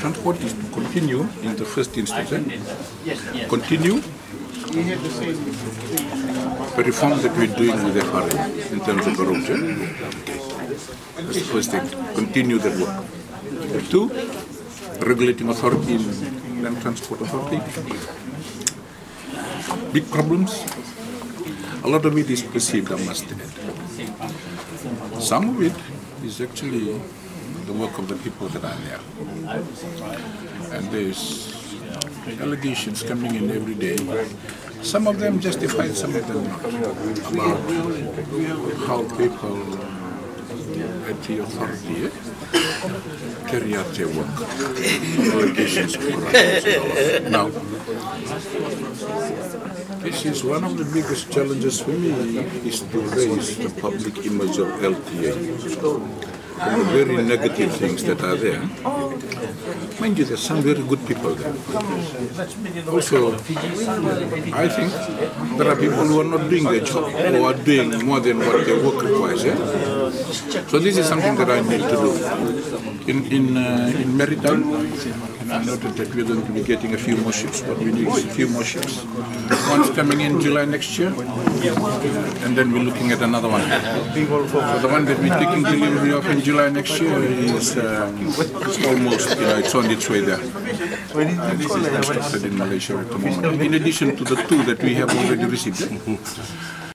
transport is to continue in the first instance. eh? Continue the reform that we're doing with FRA in terms of the roads. eh? That's the first thing. Continue that work. Two, regulating authority in land transport authority. Big problems. A lot of it is perceived, I must add. Some of it is actually the work of the people that are there. And there's allegations coming in every day. Some of them justified, some of them not. About how people at the authority eh, carry out their work. Allegations. Now, this is one of the biggest challenges for me is to raise the public image of LTA. The very negative things that are there. Mind you, there's some very good people there. Also, I think there are people who are not doing their job, who are doing more than what their work requires. eh? So this is something that I need to do. In in uh, in Maritime, I noted that we're going to be getting a few more ships. What we need a few more ships. One's coming in July next year, and then we're looking at another one. So the one that we're taking delivery of in July next year is um, almost, you know, it's on its way there. And this is in Malaysia at the moment. In addition to the two that we have already received.